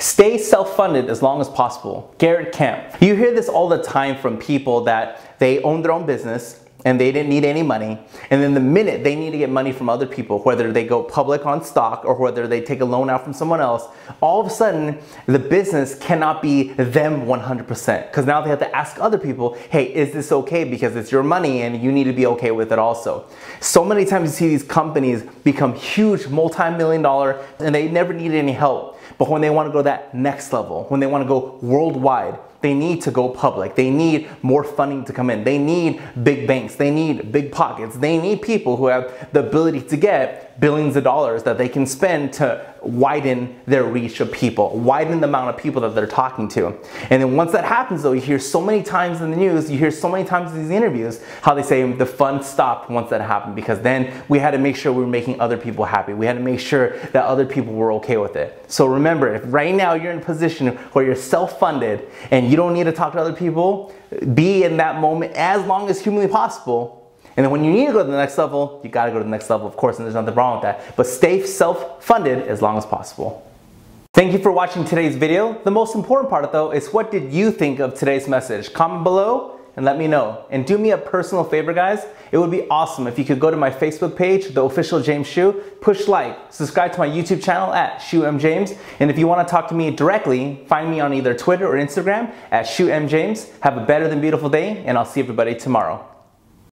Stay self-funded as long as possible. Garrett Camp. You hear this all the time from people that they own their own business and they didn't need any money. And then the minute they need to get money from other people, whether they go public on stock or whether they take a loan out from someone else, all of a sudden the business cannot be them 100%. Because now they have to ask other people, hey, is this okay? Because it's your money and you need to be okay with it also. So many times you see these companies become huge, multi-million dollar, and they never needed any help. But when they want to go that next level, when they want to go worldwide, they need to go public. They need more funding to come in. They need big banks. They need big pockets. They need people who have the ability to get billions of dollars that they can spend to widen their reach of people, widen the amount of people that they're talking to. And then once that happens though, you hear so many times in the news, you hear so many times in these interviews, how they say the fun stopped once that happened because then we had to make sure we were making other people happy. We had to make sure that other people were okay with it. So remember, if right now you're in a position where you're self-funded and you don't need to talk to other people, be in that moment as long as humanly possible and then when you need to go to the next level, you gotta go to the next level, of course, and there's nothing wrong with that. But stay self-funded as long as possible. Thank you for watching today's video. The most important part though is what did you think of today's message? Comment below and let me know. And do me a personal favor, guys. It would be awesome if you could go to my Facebook page, the official James Hsu, push like, subscribe to my YouTube channel at Hsu M James, and if you want to talk to me directly, find me on either Twitter or Instagram at Hsu M James. Have a better than beautiful day, and I'll see everybody tomorrow.